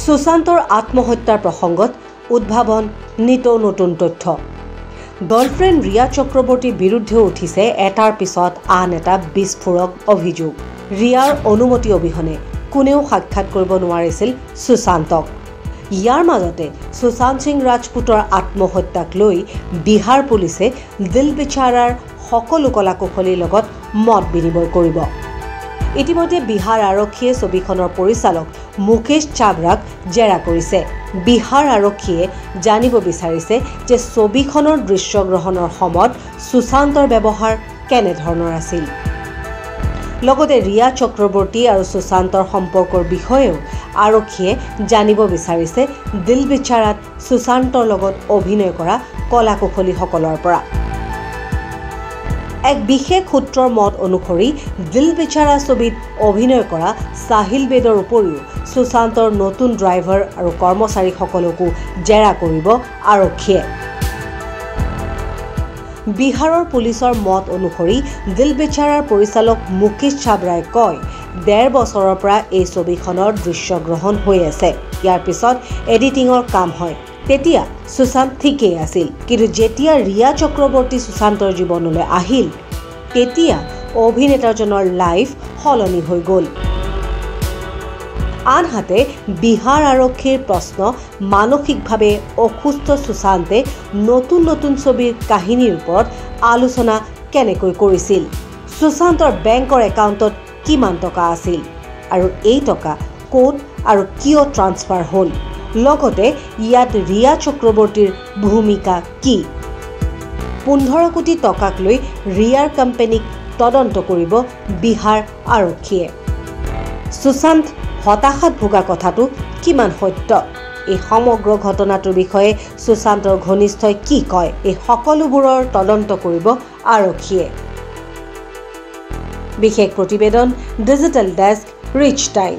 সুশান্তৰ আত্মহত্যাৰ প্ৰসংগত উদ্ভাৱন নিতৌ নতুন তথ্য। গাৰ্লফ্ৰেণ্ড ৰিয়া চক্ৰৱৰ্তীৰ বিৰুদ্ধেও উঠিছে এটাৰ পিছত আন এটা বিস্ফোৰক অভিযোগ। ৰিয়াৰ অনুমতি অবিহনে কোনেও সাক্ষাৎ কৰিব নোৱাৰিছিল সুশান্তক। ইয়াৰ মাজতে সুশান্ত সিং ৰাজপুতৰ আত্মহত্যাক লৈ বিহাৰ পুলিচে দিল বিচাৰাৰ সকলো কলা কুশলীৰ লগত মত বিনিময় কৰিব। ইতিমধ্যে বিহাৰ আৰক্ষীয়ে ছবিখনৰ পৰিচালক মুকেশ চাবৰাক জেৰা কৰিছে। বিহাৰ আৰক্ষীয়ে জানিব বিচাৰিছে যে ছবিখনৰ দৃশ্যগ্ৰহণৰ সময়ত সুশান্তৰ ব্যৱহাৰ কেনেধৰণৰ আছিল। লগতে ৰিয়া চক্ৰৱৰ্তী আৰু সুশান্তৰ সম্পৰ্কৰ বিষয়েও আৰক্ষীয়ে জানিব বিচাৰিছে। দিল বিচাৰাত সুশান্তৰ লগত অভিনয় কৰা কলা কুশলীসকলৰ পৰা। এক বিশেষ সূত্ৰৰ মত অনুসৰি দিল বিচাৰা ছবিত অভিনয় কৰা চাহিল বেদৰ উপৰিও সুশান্তৰ নতুন ড্ৰাইভাৰ আৰু কৰ্মচাৰীসকলকো জেৰা কৰিব আৰক্ষীয়ে। বিহাৰৰ পুলিচৰ মত অনুসৰি দিল বিচাৰাৰ পৰিচালক মুকেশ চাবৰাই কয় ডেৰ বছৰৰ পৰা এই ছবিখনৰ দৃশ্যগ্ৰহণ হৈ আছে। ইয়াৰ পিছত এডিটিঙৰ কাম হয়। তেতিয়া সুশান্ত ঠিকেই আছিল। কিন্তু যেতিয়া ৰিয়া চক্ৰৱৰ্তী সুশান্তৰ জীৱনলৈ আহিল তেতিয়া অভিনেতাজনৰ লাইফ সলনি হৈ গ'ল। আনহাতে বিহাৰ আৰক্ষীৰ প্ৰশ্ন মানসিকভাৱে অসুস্থ সুশান্তে নতুন নতুন ছবিৰ কাহিনীৰ ওপৰত আলোচনা কেনেকৈ কৰিছিল? সুশান্তৰ বেংকৰ একাউণ্টত কিমান টকা আছিল? আৰু এই টকা ক'ত আৰু কিয় ট্ৰান্সফাৰ হ'ল? লগতে ইয়াত ৰিয়া চক্ৰৱৰ্তীৰ ভূমিকা কি? পোন্ধৰ কোটি টকাক লৈ ৰিয়াৰ কোম্পানীক তদন্ত কৰিব বিহাৰ আৰক্ষীয়ে। সুশান্ত হতাশাত ভোগা কথাটো কিমান সত্য? এই সমগ্ৰ ঘটনাটোৰ বিষয়ে সুশান্তৰ ঘনিষ্ঠই কি কয়? এই সকলোবোৰৰ তদন্ত কৰিব আৰক্ষীয়ে। বিশেষ প্ৰতিবেদন ডিজিটেল ডেস্ক ৰিচ টাইম।